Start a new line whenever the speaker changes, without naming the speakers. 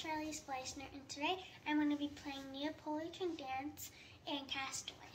Shirley Spleisner and today I'm going to be playing Neapolitan Dance and Castaway.